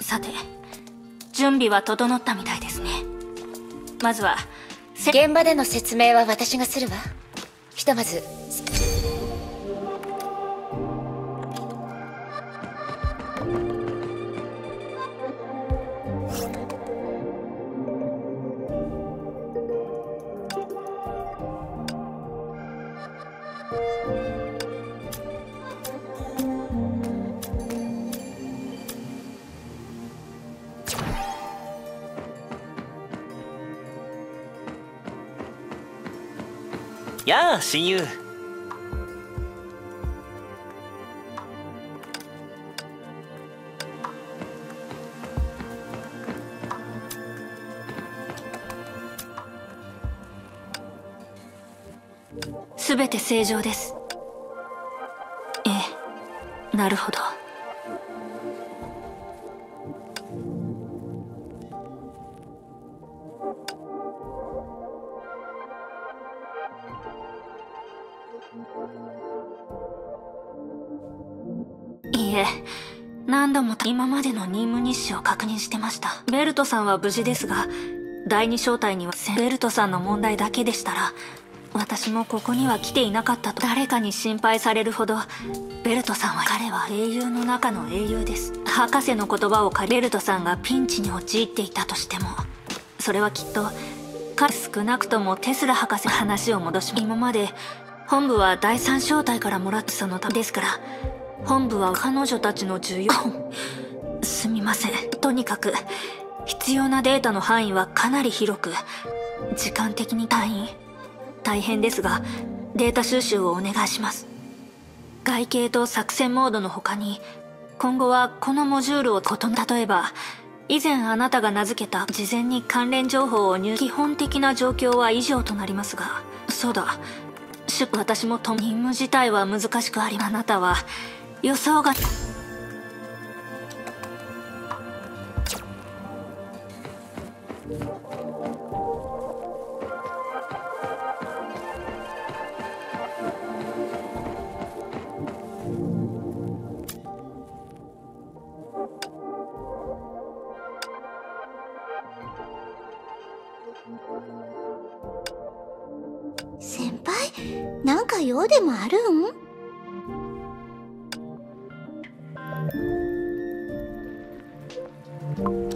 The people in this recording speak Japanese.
さて準備は整ったみたいですね。まずは現場での説明は私がするわ。ひとまずやあ親友。全て正常です。ええなるほど。いいえ何度も今までの任務日誌を確認してました。ベルトさんは無事ですが第二小隊にはベルトさんの問題だけでしたら私もここには来ていなかったと誰かに心配されるほどベルトさんは彼は英雄の中の英雄です。博士の言葉を借りベルトさんがピンチに陥っていたとしてもそれはきっと彼少なくともテスラ博士の話を戻し今まで本部は第三小隊からもらったそのためですから本部は彼女たちの重要。すみません。とにかく必要なデータの範囲はかなり広く時間的に単位大変ですがデータ収集をお願いします。外形と作戦モードの他に今後はこのモジュールを異な例えば以前あなたが名付けた事前に関連情報を入基本的な状況は以上となりますが。そうだ。私もと任務自体は難しくありあなたは予想が先輩？なんか用でもあるん？うん。